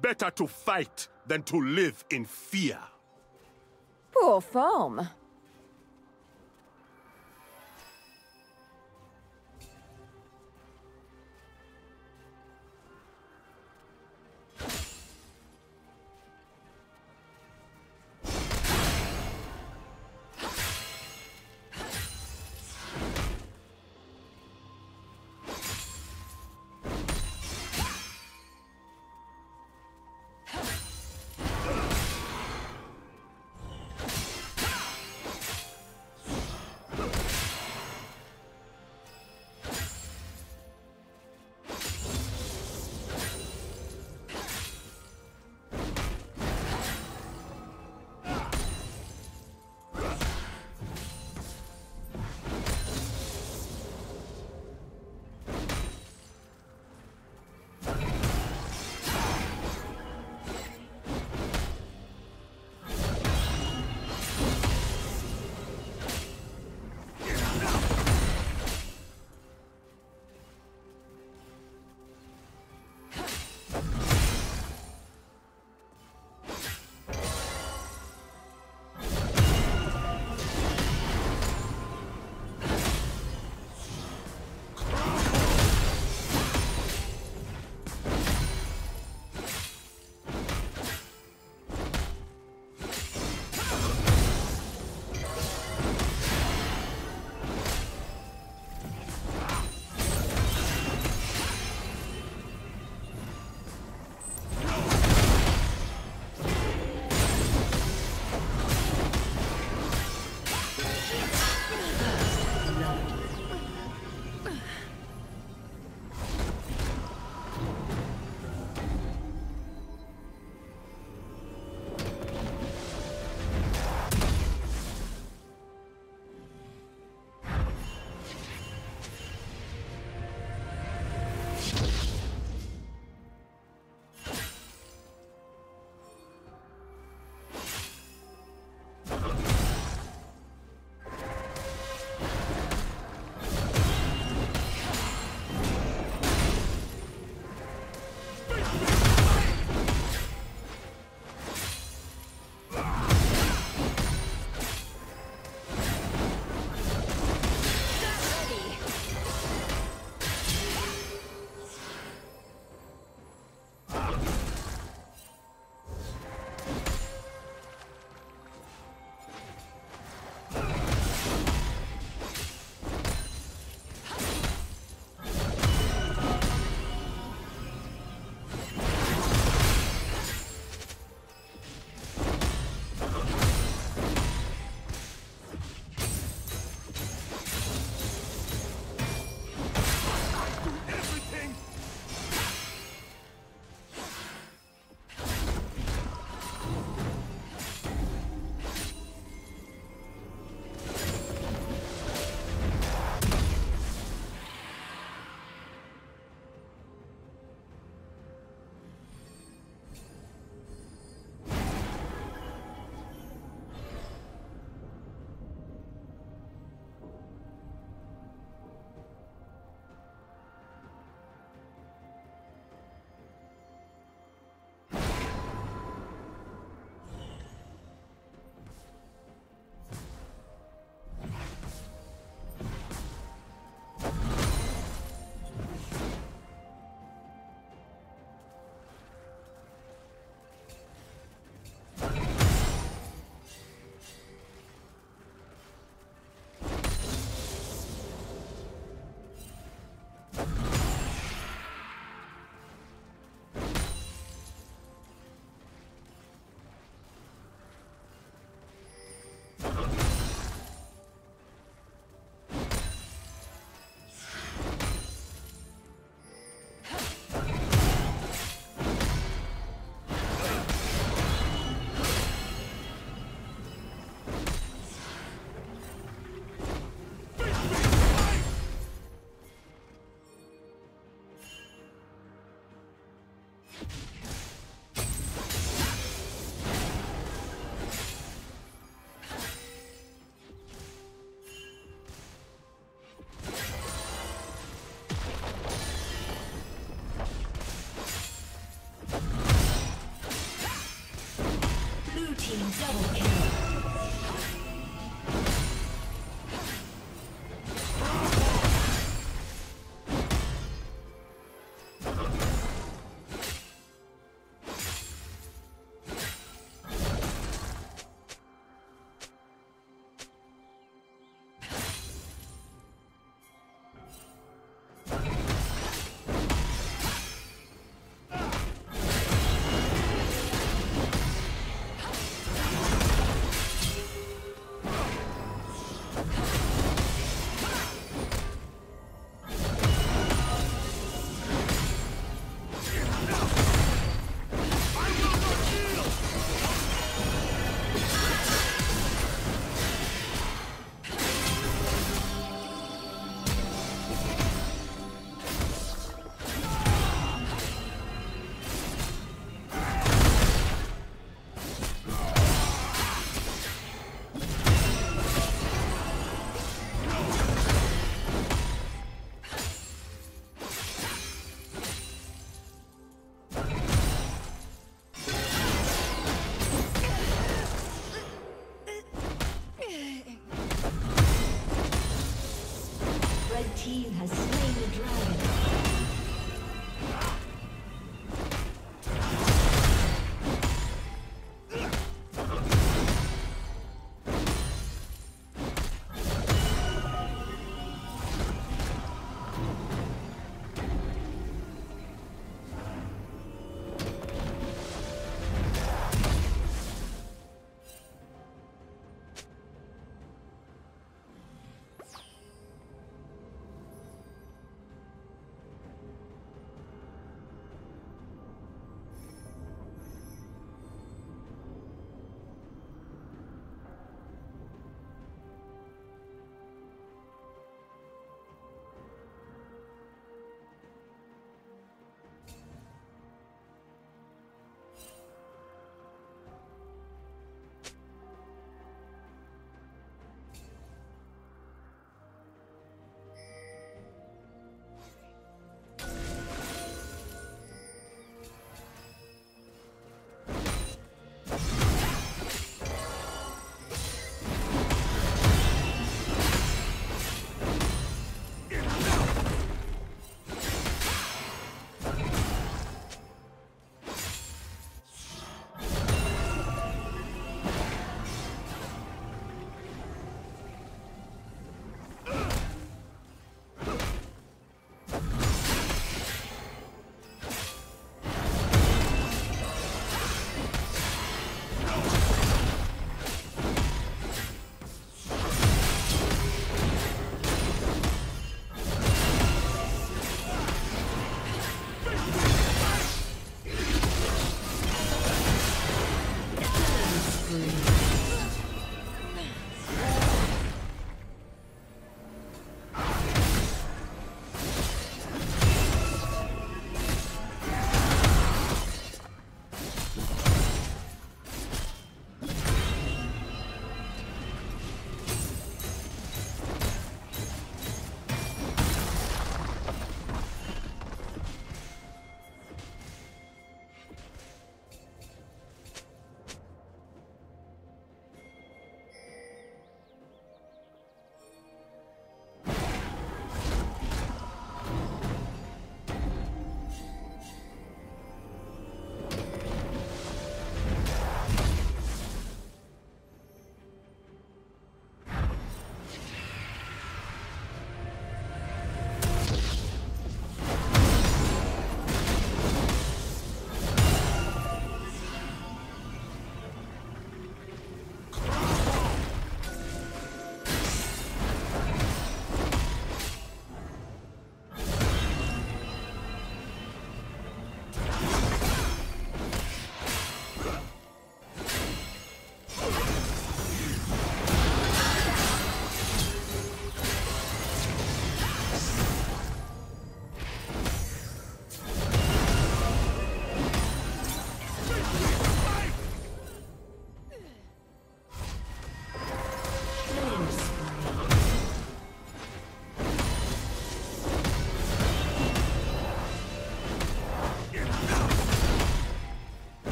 Better to fight than to live in fear. Poor form. Double kill.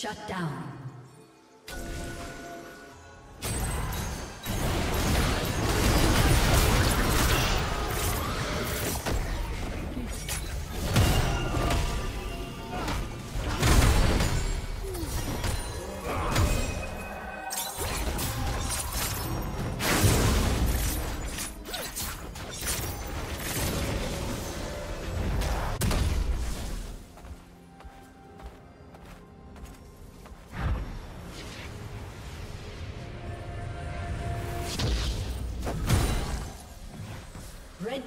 Shut down.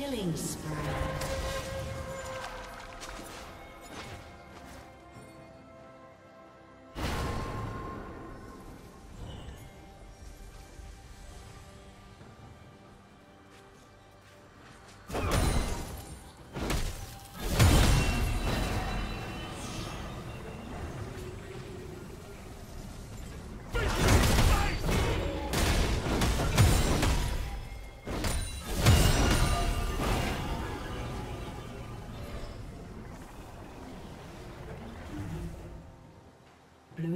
Killing spree.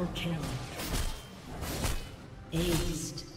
A summoner has